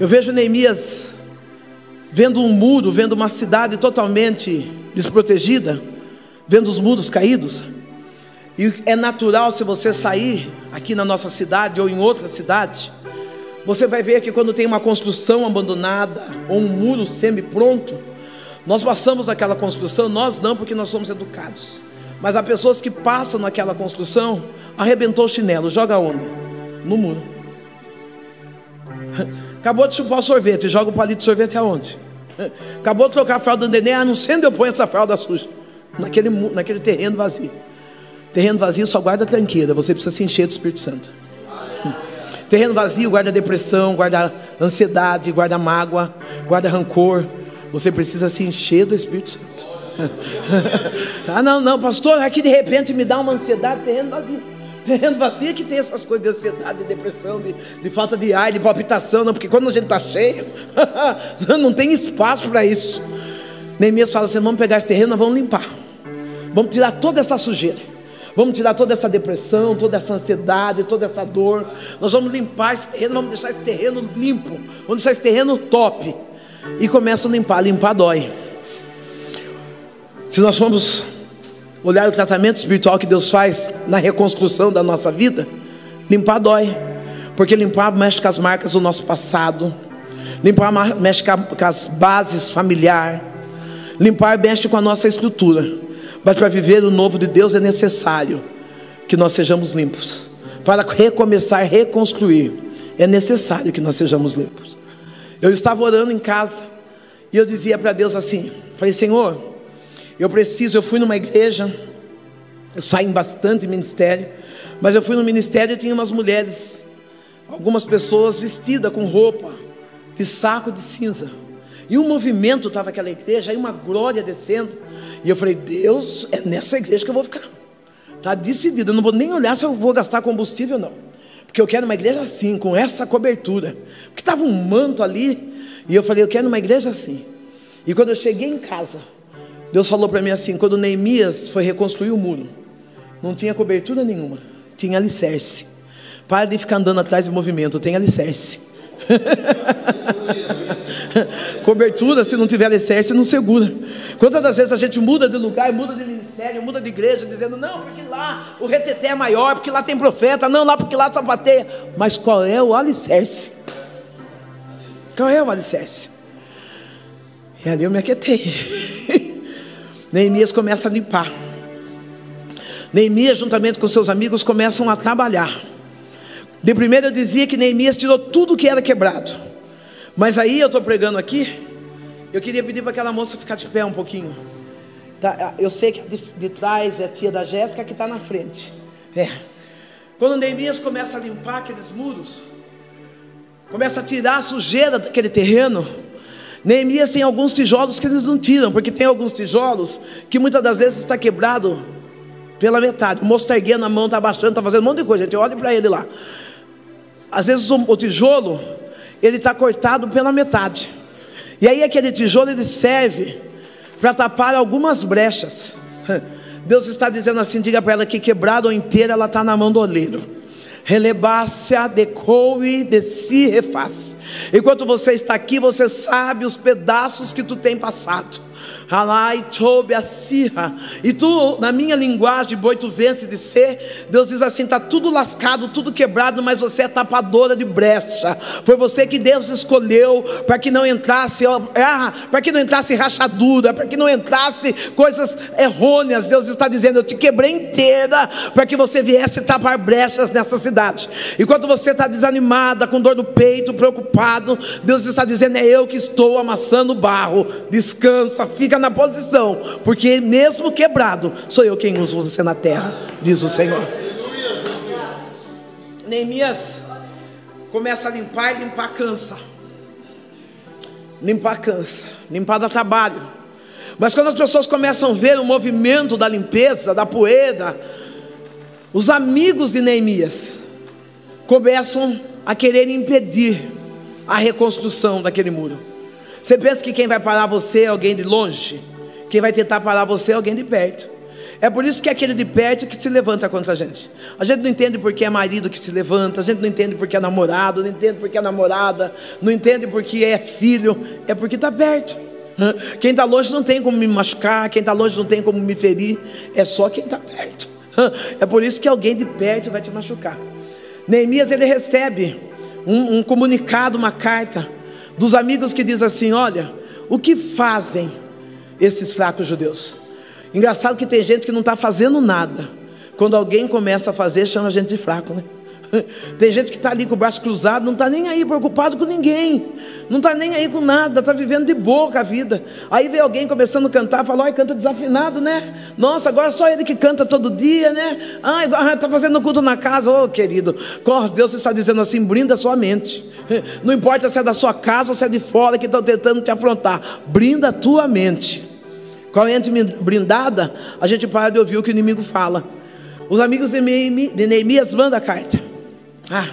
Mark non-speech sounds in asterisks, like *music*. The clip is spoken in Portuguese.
Eu vejo Neemias vendo um muro, vendo uma cidade totalmente desprotegida, vendo os muros caídos. E é natural se você sair aqui na nossa cidade ou em outra cidade, você vai ver que quando tem uma construção abandonada ou um muro semi-pronto, nós passamos aquela construção, nós não, porque nós somos educados. Mas há pessoas que passam naquela construção, arrebentou o chinelo, joga onde? No muro. *laughs* Acabou de chupar o sorvete, joga o palito de sorvete aonde? *laughs* Acabou de trocar a fralda do neném, ah, não sei onde eu ponho essa fralda suja. Naquele, naquele terreno vazio. Terreno vazio só guarda tranqueira, você precisa se encher do Espírito Santo. Terreno vazio guarda depressão, guarda ansiedade, guarda mágoa, guarda rancor. Você precisa se encher do Espírito Santo. *laughs* ah, não, não, pastor, aqui de repente me dá uma ansiedade, terreno vazio. Terreno vazio que tem essas coisas de ansiedade, de depressão, de, de falta de ar, de palpitação, não, porque quando a gente está cheio, *laughs* não tem espaço para isso. Neemias fala assim: vamos pegar esse terreno, nós vamos limpar, vamos tirar toda essa sujeira. Vamos tirar toda essa depressão, toda essa ansiedade, toda essa dor. Nós vamos limpar esse terreno, vamos deixar esse terreno limpo. Vamos deixar esse terreno top. E começa a limpar, limpar dói. Se nós formos olhar o tratamento espiritual que Deus faz na reconstrução da nossa vida, limpar dói. Porque limpar mexe com as marcas do nosso passado. Limpar mexe com as bases familiar. Limpar mexe com a nossa estrutura. Mas para viver o novo de Deus é necessário que nós sejamos limpos. Para recomeçar, reconstruir, é necessário que nós sejamos limpos. Eu estava orando em casa e eu dizia para Deus assim: falei, Senhor, eu preciso. Eu fui numa igreja, eu saí em bastante ministério, mas eu fui no ministério e tinha umas mulheres, algumas pessoas vestidas com roupa de saco de cinza. E um movimento estava aquela igreja, aí uma glória descendo. E eu falei, Deus, é nessa igreja que eu vou ficar. Está decidido, eu não vou nem olhar se eu vou gastar combustível ou não. Porque eu quero uma igreja assim, com essa cobertura. Porque estava um manto ali. E eu falei, eu quero uma igreja assim. E quando eu cheguei em casa, Deus falou para mim assim: quando Neemias foi reconstruir o muro, não tinha cobertura nenhuma, tinha alicerce. Para de ficar andando atrás do movimento, tem alicerce. *laughs* Cobertura, se não tiver alicerce, não segura. Quantas das vezes a gente muda de lugar, muda de ministério, muda de igreja, dizendo, não, porque lá o reteté é maior, porque lá tem profeta, não, lá porque lá sapateia. Mas qual é o alicerce? Qual é o alicerce? E ali eu me aquietei. *laughs* Neemias começa a limpar. Neemias, juntamente com seus amigos, começam a trabalhar. De primeiro eu dizia que Neemias tirou tudo que era quebrado. Mas aí eu estou pregando aqui. Eu queria pedir para aquela moça ficar de pé um pouquinho. Tá, eu sei que de, de trás é a tia da Jéssica que está na frente. É. Quando Neemias começa a limpar aqueles muros, começa a tirar a sujeira daquele terreno. Neemias tem alguns tijolos que eles não tiram, porque tem alguns tijolos que muitas das vezes está quebrado pela metade. O moço erguendo a mão, está abaixando, está fazendo um monte de coisa. Gente, olhe para ele lá. Às vezes o, tijolo, ele está cortado pela metade. E aí aquele tijolo, ele serve para tapar algumas brechas. *laughs* Deus está dizendo assim, diga para ela que quebrada ou inteira, ela está na mão do oleiro. Relebácia, decoe, de si refaz. Enquanto você está aqui, você sabe os pedaços que tu tem passado. E tu, na minha linguagem, boi, tu vence de ser. Deus diz assim: está tudo lascado, tudo quebrado, mas você é tapadora de brecha. Foi você que Deus escolheu para que não entrasse, ah, para que não entrasse rachadura, para que não entrasse coisas errôneas. Deus está dizendo: eu te quebrei inteira para que você viesse tapar brechas nessa cidade. Enquanto você está desanimada, com dor no peito, preocupado, Deus está dizendo: é eu que estou amassando barro. Descansa, fica na posição, porque mesmo quebrado, sou eu quem usa você na terra, diz o Senhor. Neemias começa a limpar e limpar cansa. Limpar cansa, limpar dá trabalho. Mas quando as pessoas começam a ver o movimento da limpeza, da poeira, os amigos de Neemias começam a querer impedir a reconstrução daquele muro. Você pensa que quem vai parar você é alguém de longe? Quem vai tentar parar você é alguém de perto. É por isso que é aquele de perto que se levanta contra a gente. A gente não entende porque é marido que se levanta, a gente não entende porque é namorado, não entende porque é namorada, não entende porque é filho, é porque está perto. Quem está longe não tem como me machucar, quem está longe não tem como me ferir, é só quem está perto. É por isso que alguém de perto vai te machucar. Neemias ele recebe um, um comunicado, uma carta dos amigos que diz assim: Olha, o que fazem esses fracos judeus? Engraçado que tem gente que não está fazendo nada. Quando alguém começa a fazer, chama a gente de fraco, né? *laughs* Tem gente que está ali com o braço cruzado, não está nem aí preocupado com ninguém, não está nem aí com nada, está vivendo de boca a vida. Aí vê alguém começando a cantar, fala, olha, canta desafinado, né? Nossa, agora só ele que canta todo dia, né? Ah, está fazendo culto na casa, ô oh, querido, Deus está dizendo assim, brinda sua mente. *laughs* Não importa se é da sua casa ou se é de fora que estão tentando te afrontar, brinda a tua mente. Com a mente brindada, a gente para de ouvir o que o inimigo fala. Os amigos de Neemias mandam a carta. Ah,